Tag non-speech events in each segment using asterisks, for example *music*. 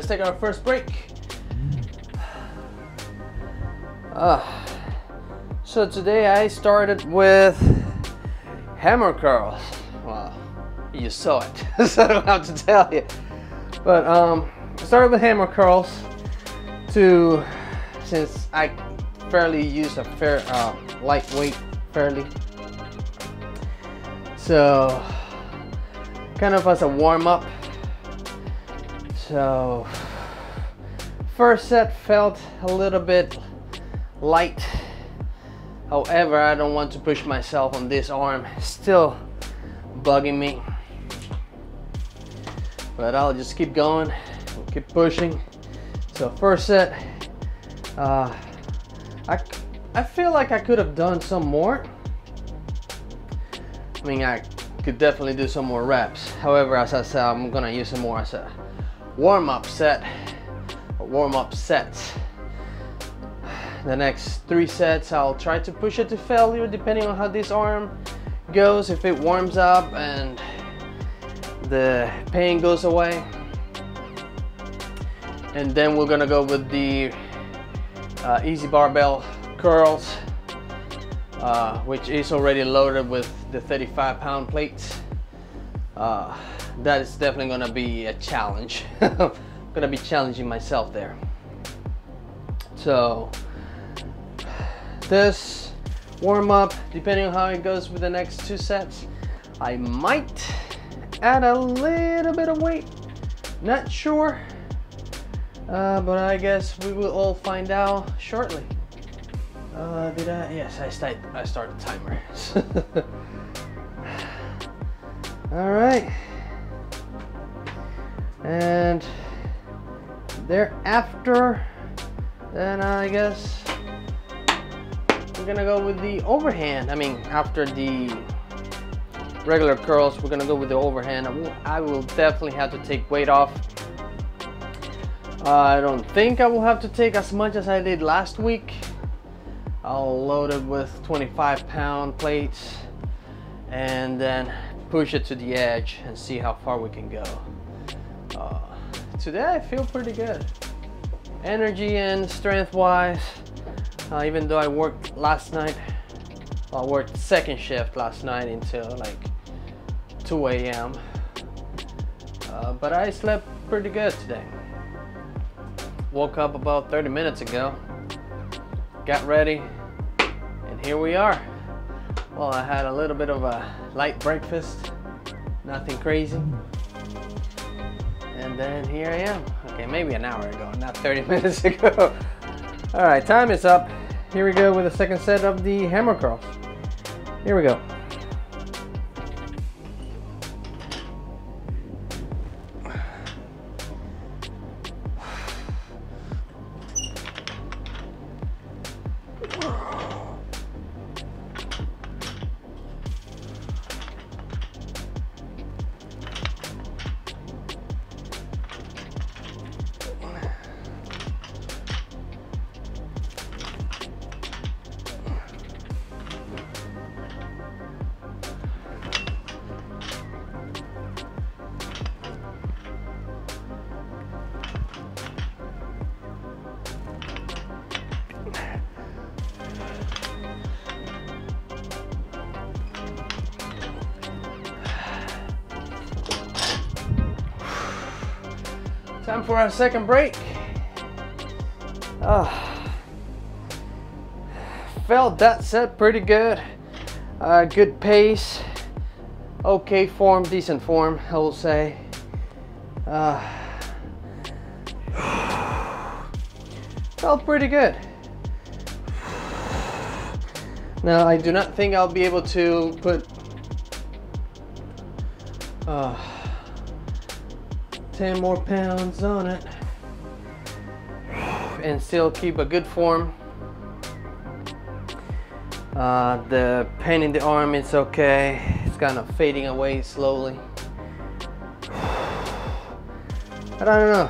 Let's take our first break. Uh, so today I started with hammer curls. Well, you saw it, *laughs* so I don't have to tell you. But um, I started with hammer curls to, since I fairly use a fair uh, lightweight fairly. So kind of as a warm up so first set felt a little bit light. However, I don't want to push myself on this arm. Still bugging me. But I'll just keep going, keep pushing. So first set, uh, I, I feel like I could have done some more. I mean, I could definitely do some more reps. However, as I said, I'm gonna use some more as a warm-up set warm-up sets the next three sets I'll try to push it to failure depending on how this arm goes. If it warms up and the pain goes away. And then we're gonna go with the uh, EZ barbell curls uh, which is already loaded with the 35 pound plates. Uh, that is definitely gonna be a challenge. *laughs* Gonna be challenging myself there. So this warm up, depending on how it goes with the next two sets, I might add a little bit of weight. Not sure, uh, but I guess we will all find out shortly. Uh, did I? Yes, I start. I started timer. *laughs* all right and thereafter then I guess we're gonna go with the overhand. I mean after the regular curls we're gonna go with the overhand. I will, I will definitely have to take weight off. I don't think I will have to take as much as I did last week. I'll load it with 25 pound plates and then push it to the edge and see how far we can go uh, today I feel pretty good. Energy and strength wise, uh, even though I worked last night, I worked second shift last night until like 2 a.m. Uh, but I slept pretty good today. Woke up about 30 minutes ago, got ready, and here we are. Well, I had a little bit of a light breakfast, nothing crazy. And then here I am. Okay, maybe an hour ago, not 30 *laughs* minutes ago. All right, time is up. Here we go with the second set of the hammer curls. Here we go. Second break. Uh, felt that set pretty good. Uh, good pace. Okay form, decent form, I will say. Uh, *sighs* felt pretty good. Now, I do not think I'll be able to put 10 more pounds on it and still keep a good form. Uh, the pain in the arm is okay. It's kind of fading away slowly. *sighs* I don't know.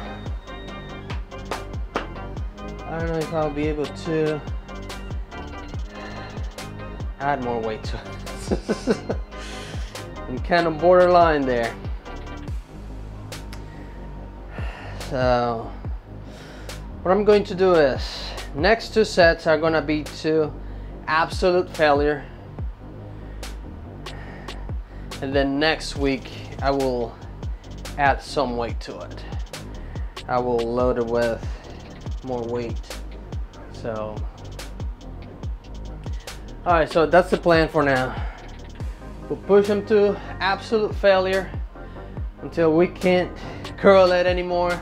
I don't know if I'll be able to add more weight to it. *laughs* I'm kind of borderline there. So what I'm going to do is next two sets are gonna be to absolute failure. And then next week I will add some weight to it. I will load it with more weight. So all right so that's the plan for now. We'll push them to absolute failure until we can't curl it anymore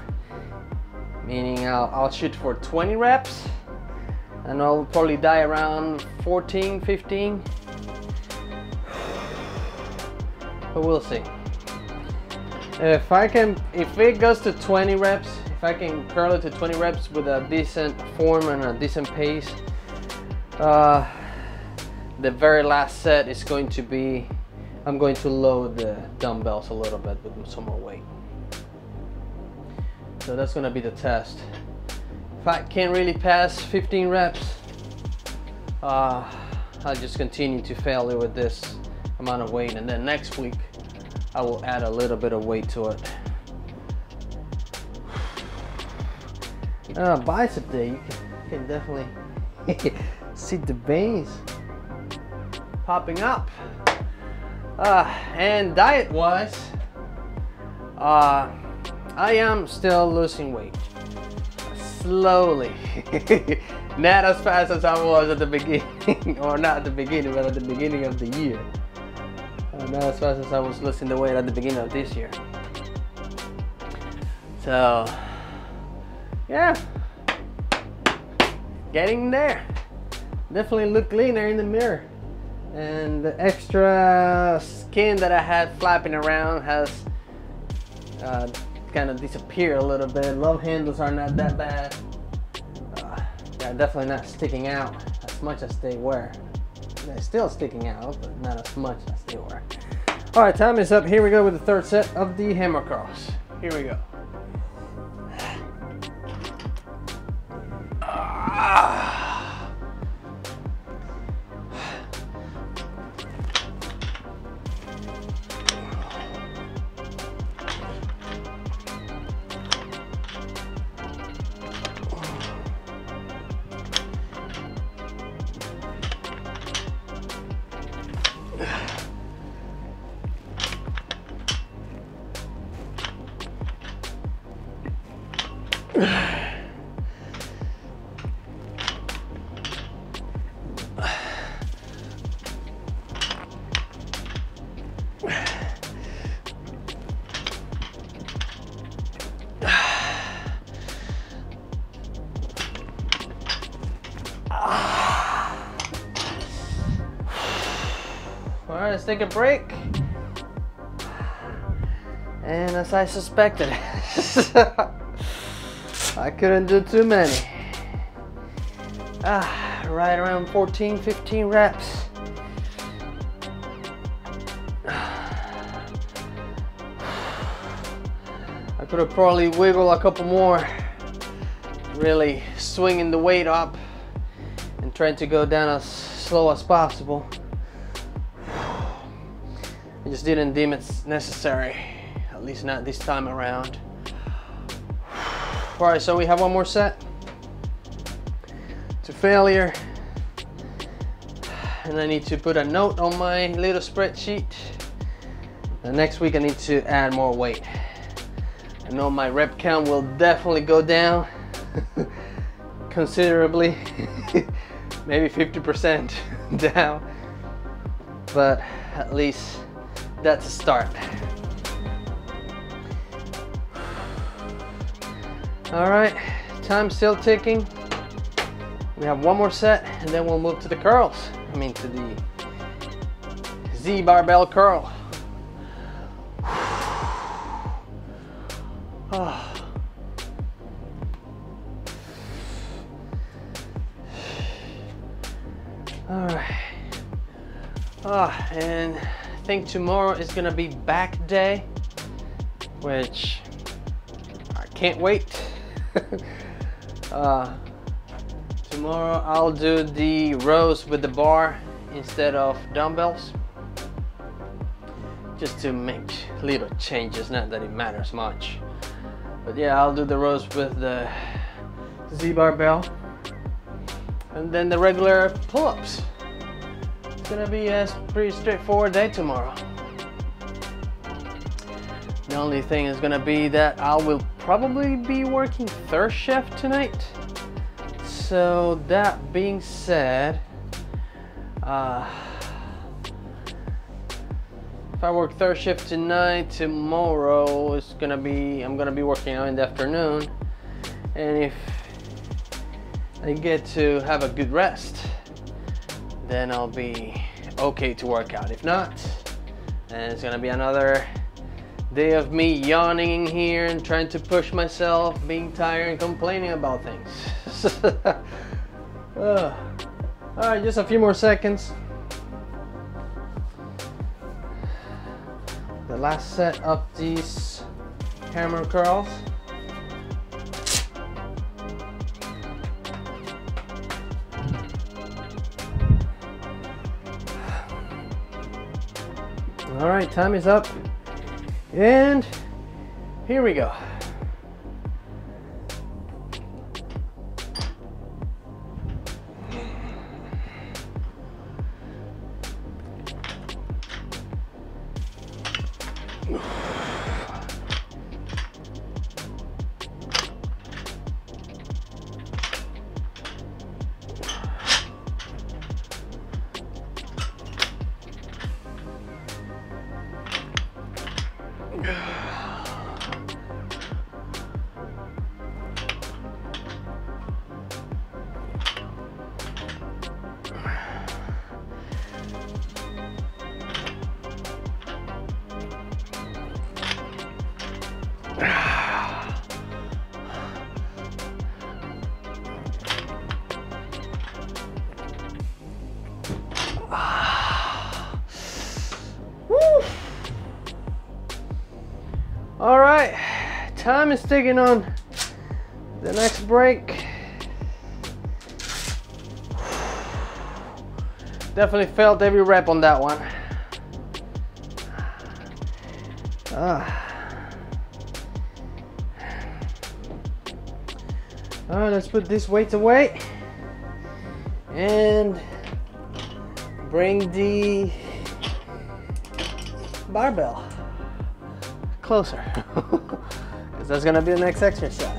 meaning I'll, I'll shoot for 20 reps and I'll probably die around 14 15 *sighs* but we'll see. If I can if it goes to 20 reps if I can curl it to 20 reps with a decent form and a decent pace uh, the very last set is going to be I'm going to load the dumbbells a little bit with some more weight so that's gonna be the test. If I can't really pass 15 reps, uh, I'll just continue to fail it with this amount of weight and then next week I will add a little bit of weight to it. Uh, bicep day, you can, you can definitely *laughs* see the veins popping up. Uh, and diet wise, uh, I am still losing weight. Slowly. *laughs* not as fast as I was at the beginning, *laughs* or not at the beginning, but at the beginning of the year. Uh, not as fast as I was losing the weight at the beginning of this year. So, yeah. Getting there. Definitely look leaner in the mirror. And the extra skin that I had flapping around has uh, kind of disappear a little bit. Love handles are not that bad. Uh, they're definitely not sticking out as much as they were. They're still sticking out, but not as much as they were. All right, time is up. Here we go with the third set of the hammer curls. Here we go. Ah. Take a break. And as I suspected, *laughs* I couldn't do too many. Ah, right around 14, 15 reps. *sighs* I could have probably wiggled a couple more, really swinging the weight up and trying to go down as slow as possible. Just didn't deem it necessary, at least not this time around. All right, so we have one more set to failure. And I need to put a note on my little spreadsheet. The next week I need to add more weight. I know my rep count will definitely go down *laughs* considerably, *laughs* maybe 50% *laughs* down, but at least that's a start. All right, time still ticking. We have one more set and then we'll move to the curls. I mean to the Z barbell curl. Tomorrow is gonna be back day, which I can't wait. *laughs* uh, tomorrow I'll do the rows with the bar instead of dumbbells just to make little changes not that it matters much but yeah I'll do the rows with the Z barbell and then the regular pull-ups it's gonna be a pretty straightforward day tomorrow. The only thing is gonna be that I will probably be working third shift tonight. So that being said uh, if I work third shift tonight, tomorrow it's gonna be I'm gonna be working out in the afternoon, and if I get to have a good rest, then I'll be okay to work out. If not, then it's gonna be another day of me yawning here and trying to push myself, being tired and complaining about things. *laughs* All right, just a few more seconds. The last set of these hammer curls. All right, time is up. And here we go. Time is ticking on the next break. Definitely felt every rep on that one. Ah. All right, let's put this weight away and bring the barbell closer *laughs* because that's gonna be the next exercise.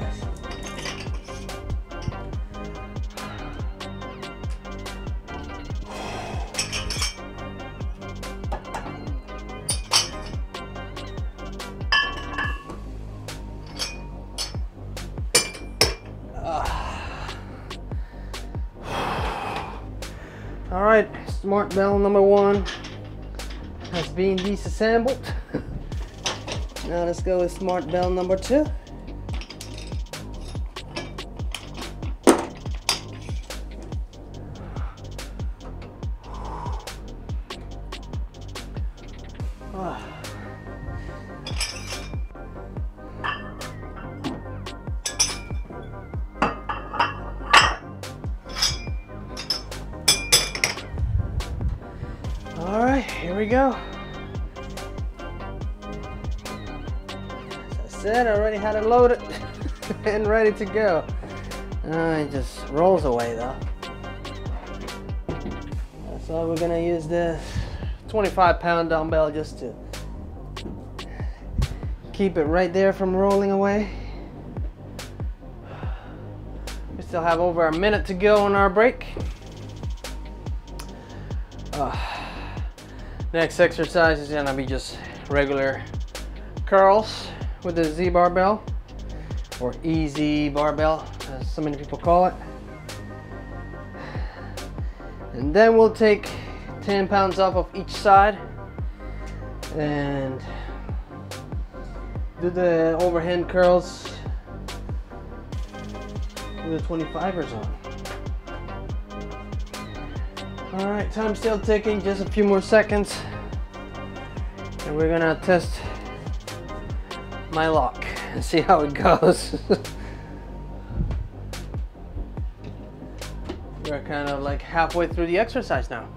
All right, smart bell number one has been disassembled. Now let's go with smart bell number two. All right, here we go. Said, I already had it loaded *laughs* and ready to go. Uh, it just rolls away though. So we're gonna use this 25 pound dumbbell just to keep it right there from rolling away. We still have over a minute to go on our break. Uh, next exercise is gonna be just regular curls with the Z barbell or EZ barbell, as so many people call it. And then we'll take 10 pounds off of each side and do the overhand curls with the 25ers on. All right, time still ticking, just a few more seconds. And we're gonna test my lock and see how it goes. *laughs* we're kind of like halfway through the exercise now.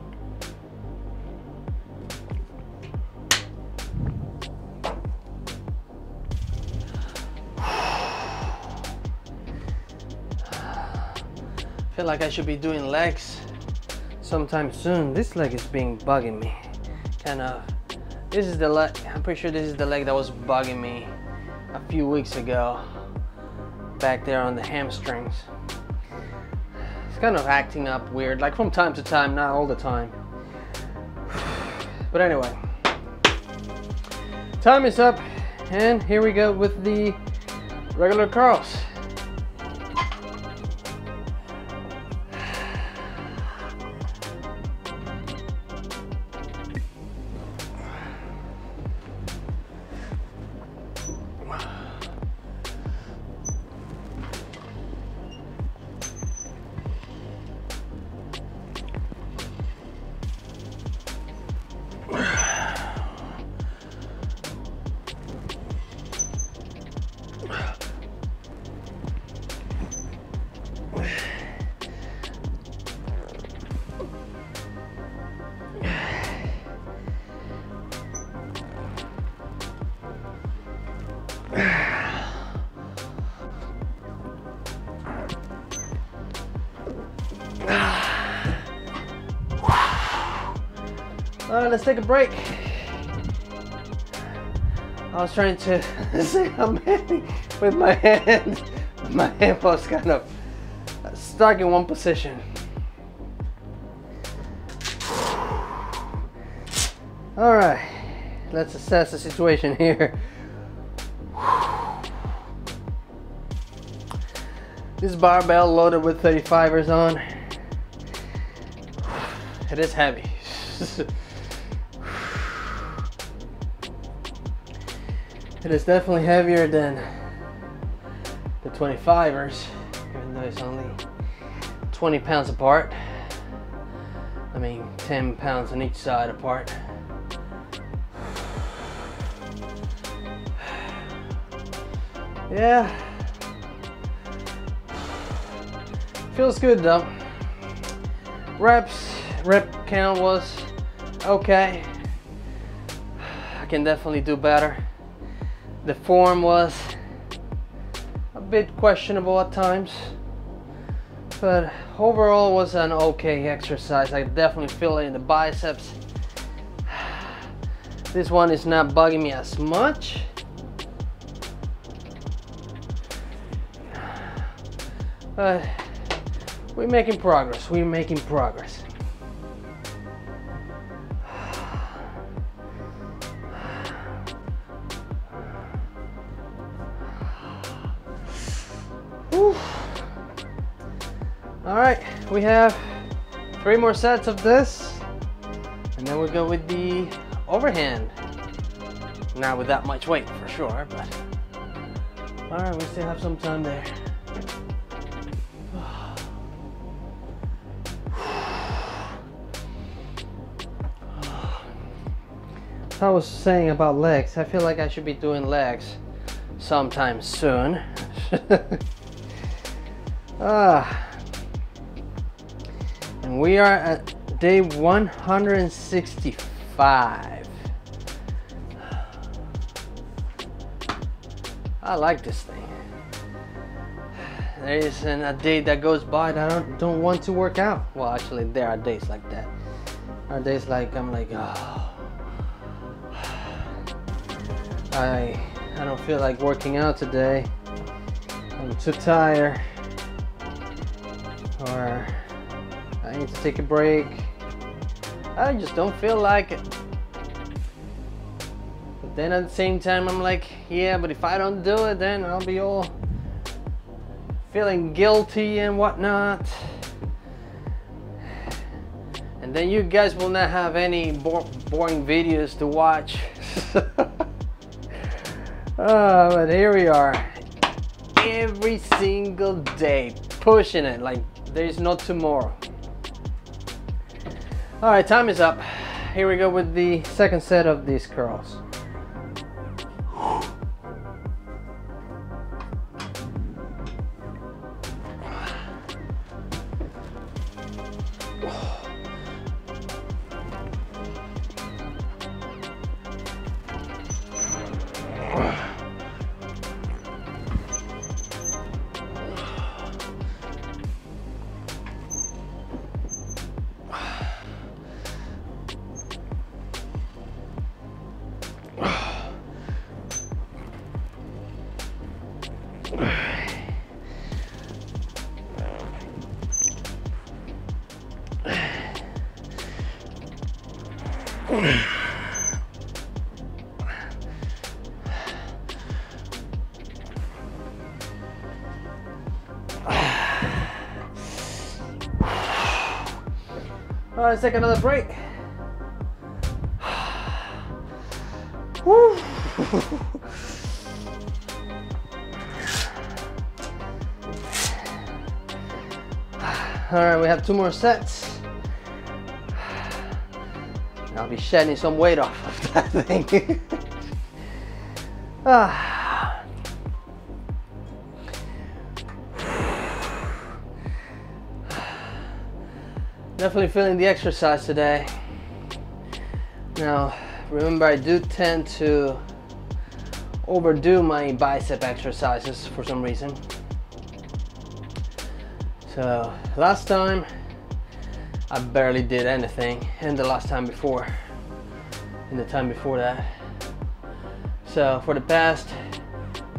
*sighs* feel like I should be doing legs sometime soon. This leg is being bugging me. Kind of, this is the leg, I'm pretty sure this is the leg that was bugging me a few weeks ago. Back there on the hamstrings. It's kind of acting up weird, like from time to time, not all the time. *sighs* But anyway, time is up and here we go with the regular curls. Let's take a break. I was trying to *laughs* say I'm happy with my hand. *laughs* My hand was kind of stuck in one position. All right, let's assess the situation here. This barbell loaded with 35ers on. It is heavy. *laughs* It is definitely heavier than the 25ers, even though it's only 20 pounds apart. I mean, 10 pounds on each side apart. *sighs* Yeah. Feels good though. Reps, rep count was okay. *sighs* I can definitely do better. The form was a bit questionable at times, but overall was an okay exercise. I definitely feel it in the biceps. *sighs* This one is not bugging me as much. *sighs* But we're making progress. We're making progress. All right, we have three more sets of this, and then we go with the overhand. Not with that much weight for sure, but all right, we still have some time there. *sighs* I was saying about legs, I feel like I should be doing legs sometime soon. *laughs* ah. And we are at day 165. I like this thing. There isn't a day that goes by that I don't, don't want to work out. Well, actually, there are days like that. There are days like I'm like, oh. I I don't feel like working out today. I'm too tired. Or I need to take a break. I just don't feel like it. But then at the same time, I'm like, yeah, but if I don't do it, then I'll be all feeling guilty and whatnot. And then you guys will not have any bo boring videos to watch. oh, *laughs* but here we are. Every single day, pushing it like there's no tomorrow. All right, time is up. Here we go with the second set of these curls. Let's take another break. *sighs* *sighs* All right, we have two more sets. *sighs* I'll be shedding some weight off of that *laughs* thing. *laughs* ah. Definitely feeling the exercise today. Now, remember I do tend to overdo my bicep exercises for some reason. So, last time I barely did anything, and the last time before, and the time before that. So, for the past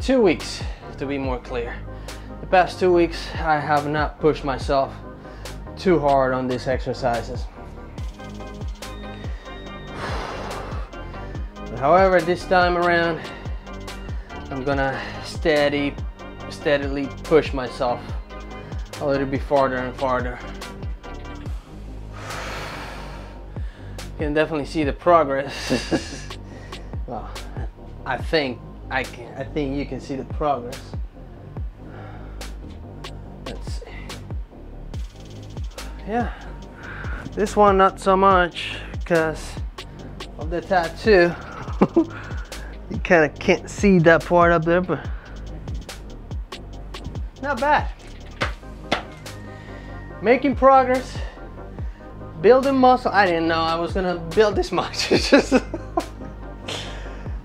two weeks, to be more clear, the past two weeks I have not pushed myself too hard on these exercises. *sighs* However, this time around, I'm gonna steady, steadily push myself a little bit farther and farther. *sighs* You can definitely see the progress. *laughs* well, I think I can. I think you can see the progress. Yeah, this one not so much because of the tattoo. *laughs* you kind of can't see that part up there, but not bad. Making progress, building muscle. I didn't know I was gonna build this *laughs* much.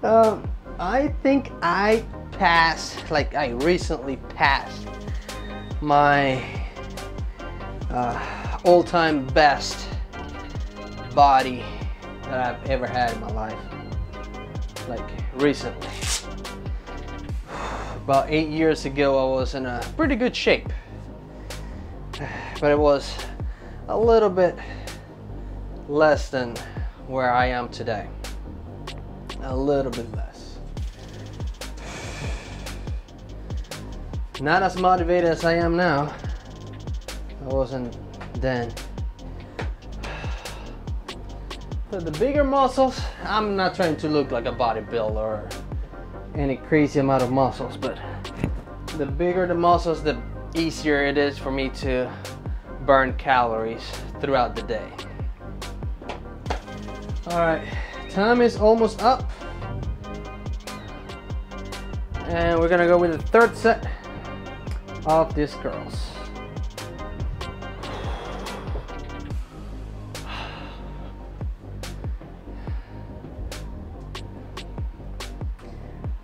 um, I think I passed, like I recently passed my uh, all-time best body that I've ever had in my life like recently. *sighs* About eight years ago, I was in a pretty good shape, *sighs* but it was a little bit less than where I am today. A little bit less. *sighs* Not as motivated as I am now. I wasn't then. So the bigger muscles, I'm not trying to look like a bodybuilder or any crazy amount of muscles, but the bigger the muscles, the easier it is for me to burn calories throughout the day. All right, time is almost up. And we're gonna go with the third set of these curls.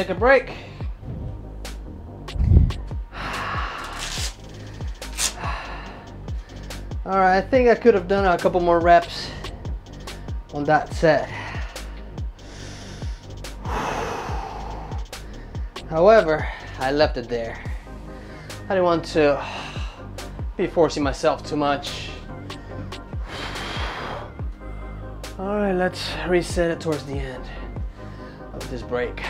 Take a break. *sighs* All right, I think I could have done a couple more reps on that set. *sighs* However, I left it there. I didn't want to *sighs* be forcing myself too much. All right, let's reset it towards the end of this break.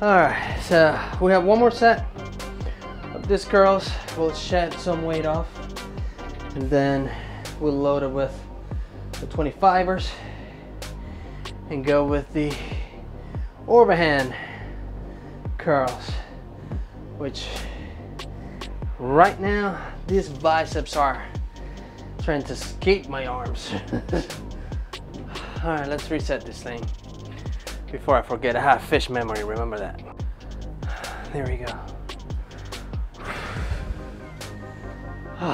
All right, so we have one more set of this curls. We'll shed some weight off and then we'll load it with the 25ers and go with the overhand curls, which right now these biceps are trying to escape my arms. *laughs* All right, let's reset this thing before I forget. I have fish memory, remember that. *sighs* There we go. *sighs*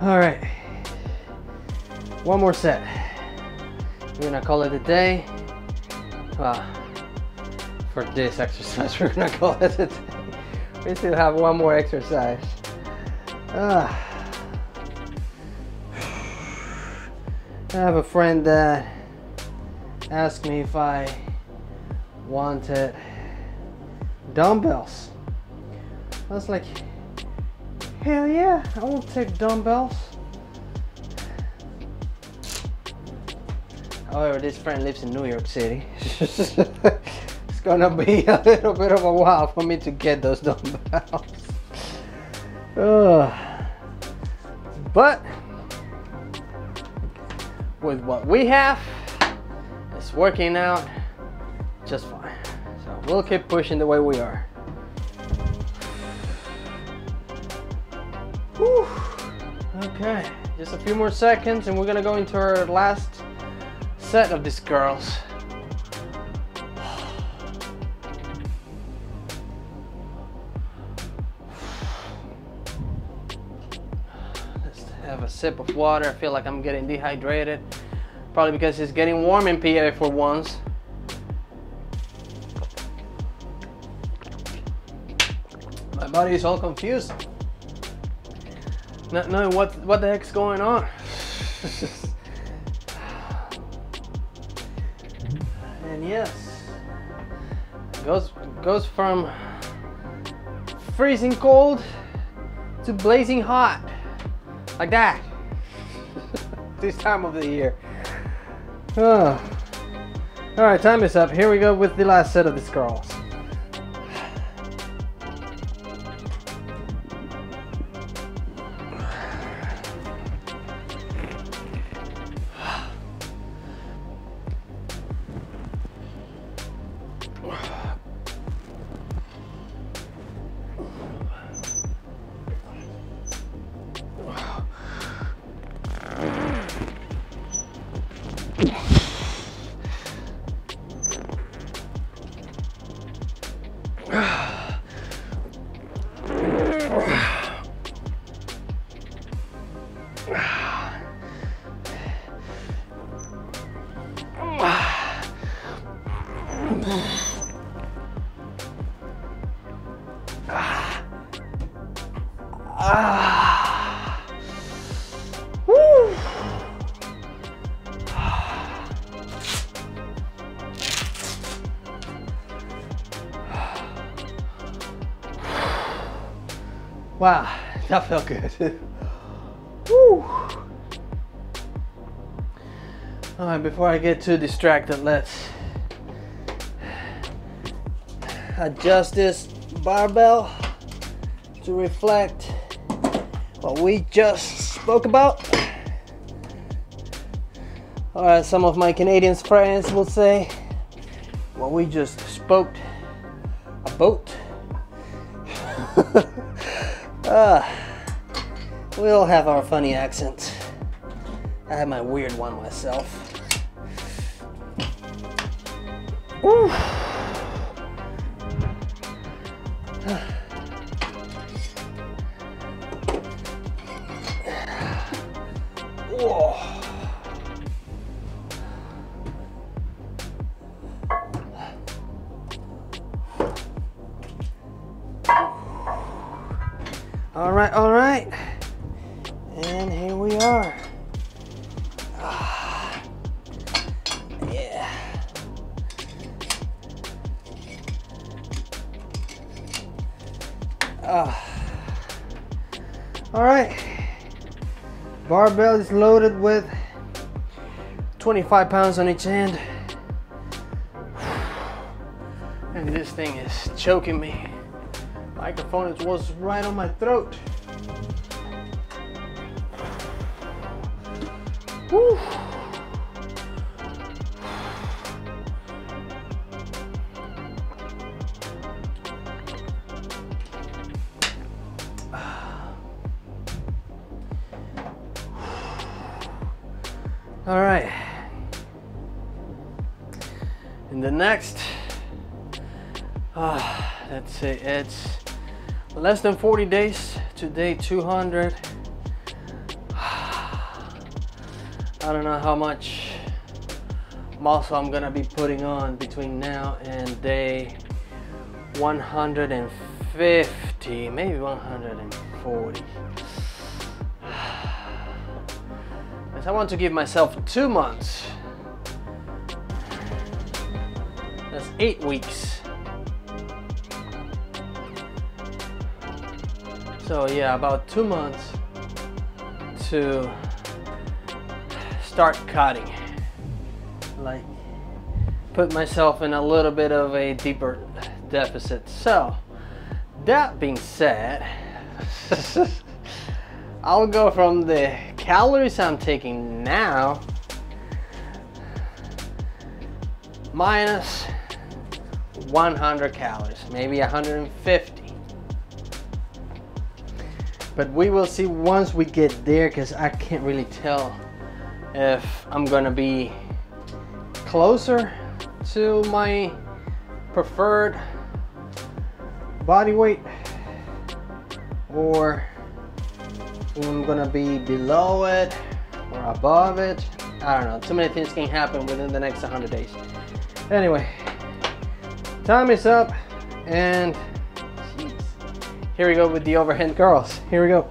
All right, one more set. We're gonna call it a day. Uh, for this *laughs* exercise, we're gonna call it a day. We still have one more exercise. Uh, I have a friend that asked me if I wanted dumbbells. I was like, hell yeah, I will take dumbbells. However, this friend lives in New York City. *laughs* it's gonna be a little bit of a while for me to get those dumbbells. Ugh. But with what we have, it's working out just fine. So we'll keep pushing the way we are. Whew. Okay, just a few more seconds and we're gonna go into our last set of these curls. Sip of water. I feel like I'm getting dehydrated. Probably because it's getting warm in PA for once. My body is all confused. Not knowing what what the heck's going on. *laughs* and yes, goes goes from freezing cold to blazing hot, like that. This time of the year. Oh. *sighs* All right, time is up. Here we go with the last set of the scrolls. Wow, that felt good. *laughs* Woo. All right, before I get too distracted, let's adjust this barbell to reflect what we just spoke about. All right, some of my Canadian friends will say what we just spoke all have our funny accents. I have my weird one myself. Whoa. All right, all right. Barbell is loaded with 25 pounds on each hand. *sighs* And this thing is choking me. Microphone was right on my throat. Uh, it's less than 40 days to day 200. *sighs* I don't know how much muscle I'm gonna be putting on between now and day 150, maybe 140. Because *sighs* I want to give myself two months. That's eight weeks. So yeah, about two months to start cutting. Like put myself in a little bit of a deeper deficit. So that being said, *laughs* I'll go from the calories I'm taking now minus 100 calories, maybe 150. But we will see once we get there because I can't really tell if I'm gonna be closer to my preferred body weight or I'm gonna be below it or above it. I don't know. Too many things can happen within the next 100 days. Anyway, time is up and here we go with the overhand curls. Here we go.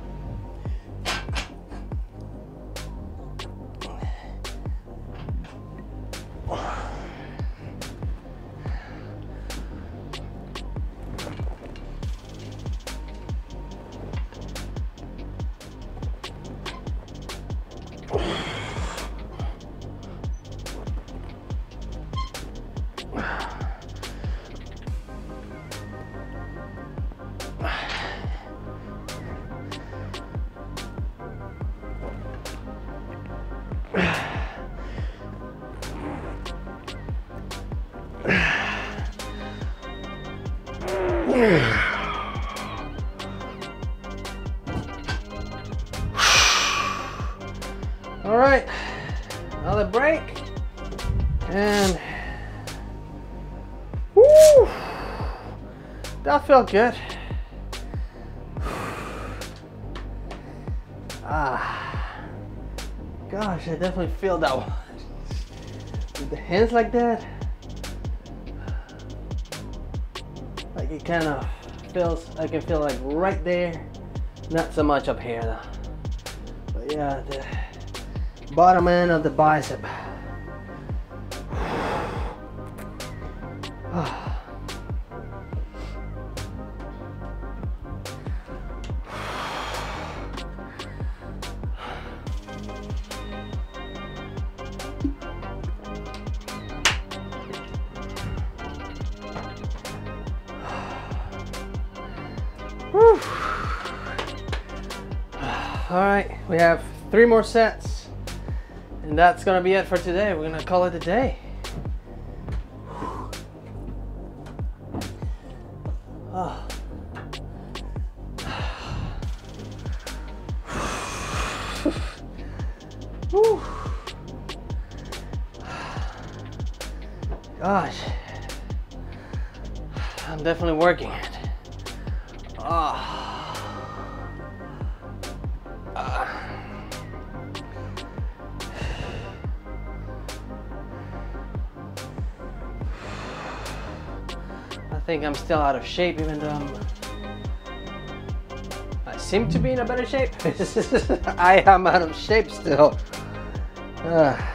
That felt good. *sighs* Ah, gosh, I definitely feel that one. With the hands like that, like it kind of feels, I can feel like right there. Not so much up here though. But yeah, the bottom end of the bicep. *sighs* All right, we have three more sets, and that's gonna be it for today. We're gonna call it a day. Still out of shape even though I'm I seem to be in a better shape. *laughs* I am out of shape still. Uh.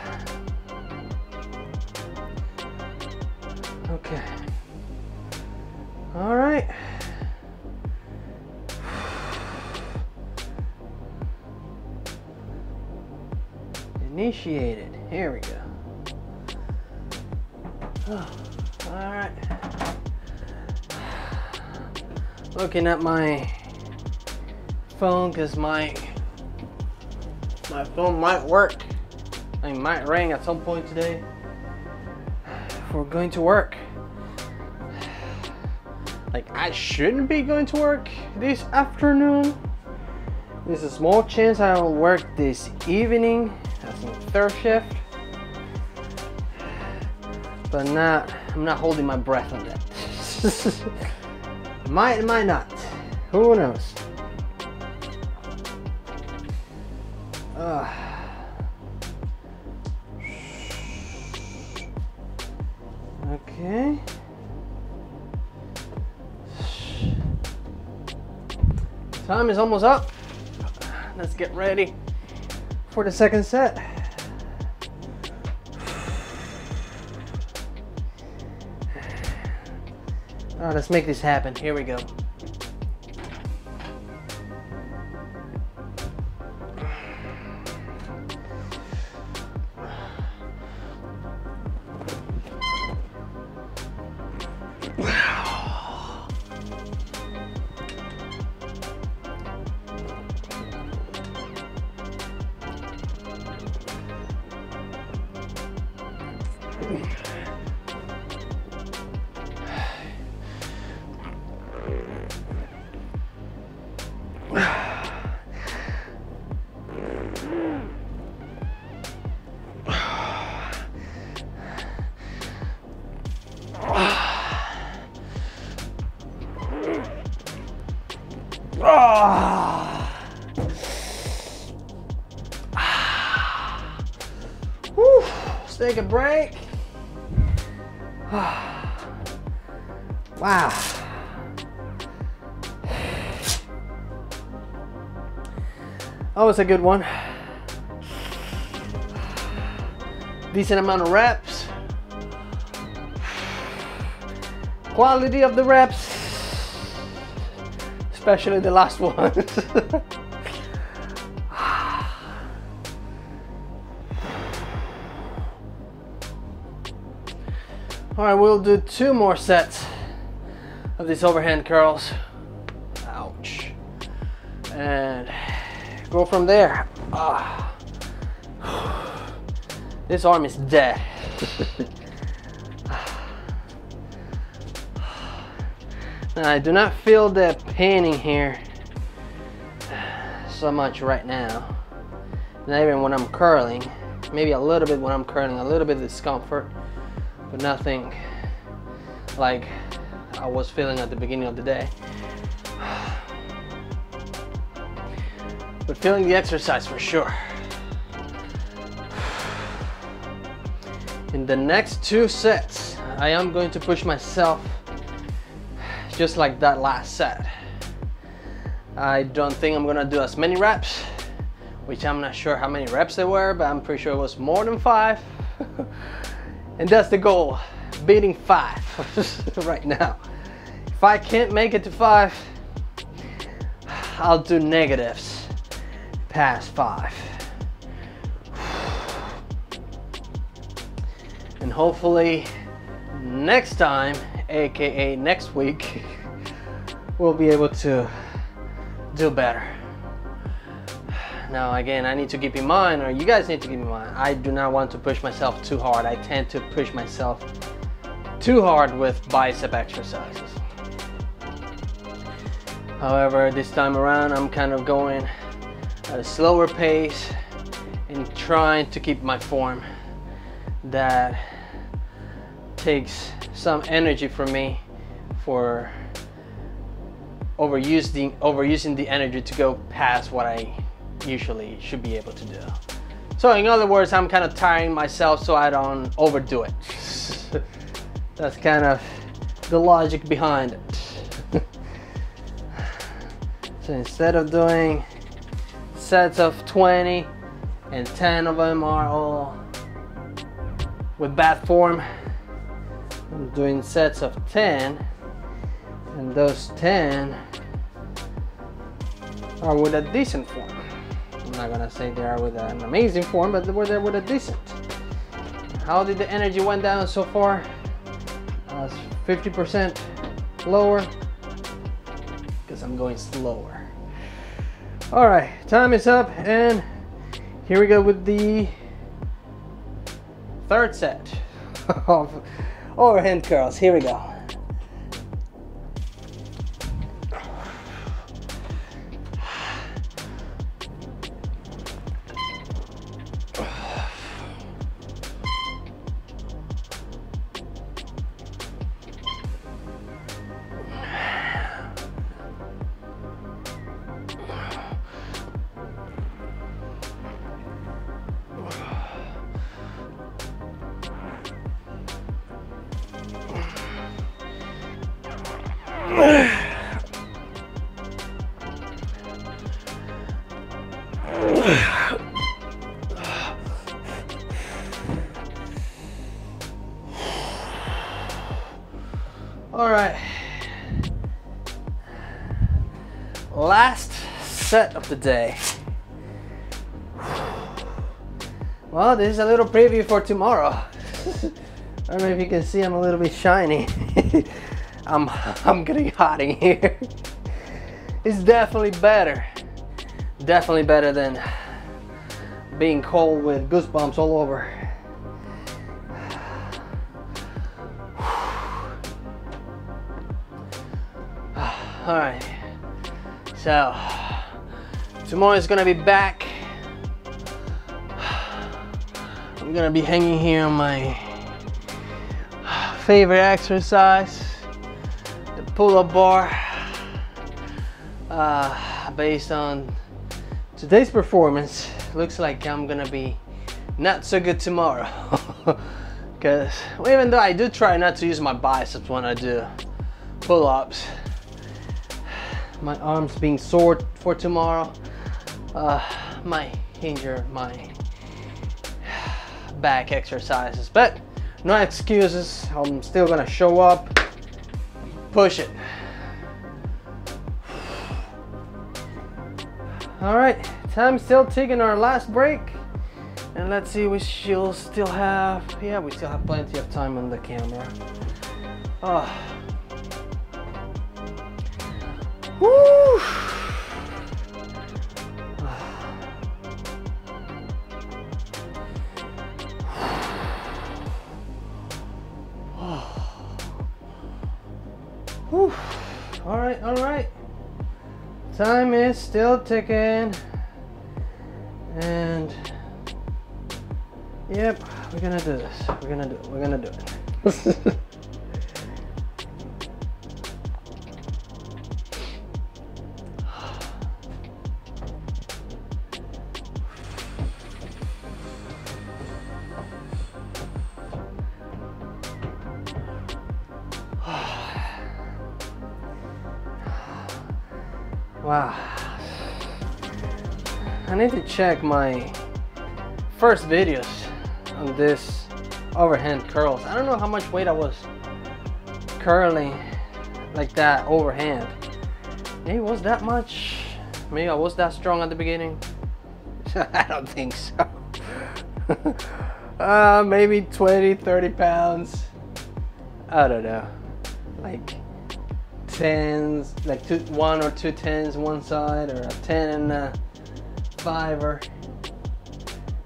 Looking at my phone because my my phone might work. I might ring at some point today. We're going to work. Like I shouldn't be going to work this afternoon. There's a small chance I will work this evening as a third shift. But not I'm not holding my breath on that. *laughs* might might not. Who knows? Uh. Okay. Time is almost up. Let's get ready for the second set. Let's make this happen. Here we go. Whew. Let's take a break. *sighs* wow. That was a good one. Decent amount of reps. Quality of the reps especially the last one. *laughs* All right, we'll do two more sets of these overhand curls. Ouch. And go from there. Ah. *sighs* This arm is dead. *laughs* I do not feel the painting here so much right now. Not even when I'm curling. Maybe a little bit when I'm curling, a little bit of discomfort, but nothing like I was feeling at the beginning of the day. But feeling the exercise for sure. In the next two sets, I am going to push myself just like that last set. I don't think I'm gonna do as many reps, which I'm not sure how many reps there were, but I'm pretty sure it was more than five. *laughs* and that's the goal, beating five *laughs* right now. If I can't make it to five, I'll do negatives past five. *sighs* And hopefully next time aka next week, we'll be able to do better. Now, again, I need to keep in mind, or you guys need to keep in mind, I do not want to push myself too hard. I tend to push myself too hard with bicep exercises. However, this time around, I'm kind of going at a slower pace and trying to keep my form that takes some energy from me for overusing overusing the energy to go past what I usually should be able to do. So in other words, I'm kind of tiring myself so I don't overdo it. *laughs* That's kind of the logic behind it. *laughs* so instead of doing sets of 20 and 10 of them are all with bad form, I'm doing sets of 10 and those 10 are with a decent form. I'm not gonna say they are with an amazing form, but they're there with a decent. How did the energy went down so far? Uh, 50% lower because I'm going slower. All right, time is up and here we go with the third set *laughs* of overhand curls. Here we go. This is a little preview for tomorrow. *laughs* I don't know if you can see I'm a little bit shiny. *laughs* I'm I'm getting hot in here. *laughs* It's definitely better. Definitely better than being cold with goosebumps all over. *sighs* All right. So tomorrow is gonna be back. I'm gonna be hanging here on my favorite exercise, the pull-up bar. Uh, based on today's performance, looks like I'm gonna be not so good tomorrow. *laughs* Because even though I do try not to use my biceps when I do pull-ups, my arms being sore for tomorrow uh, might hinder my back exercises. But no excuses. I'm still gonna show up, push it. All right, time still taking our last break. And let's see, we still still have, yeah, we still have plenty of time on the camera. Ah. Oh. Woo! Whew. All right, all right. Time is still ticking. And yep, we're gonna do this. We're gonna do it. We're gonna do it. *laughs* check my first videos on this overhand curls. I don't know how much weight I was curling like that overhand. Maybe it was that much. Maybe I was that strong at the beginning. *laughs* I don't think so. *laughs* uh, maybe 20, 30 pounds. I don't know. Like tens, like two, one or two tens one side, or a ten and a five or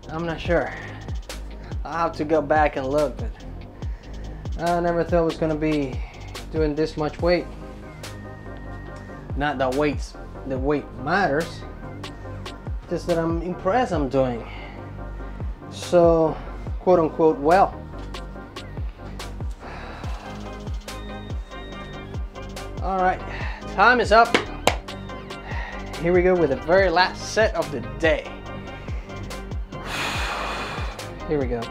I'm not sure. I'll have to go back and look, but I never thought it was gonna be doing this much weight. Not that weights, the weight matters. Just that I'm impressed I'm doing so quote unquote well. All right, time is up. Here we go with the very last set of the day. *sighs* Here we go.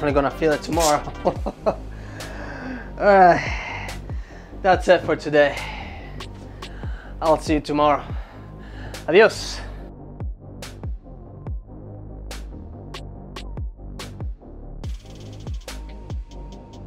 Definitely gonna feel it tomorrow. *laughs* Alright, that's it for today. I'll see you tomorrow. Adios.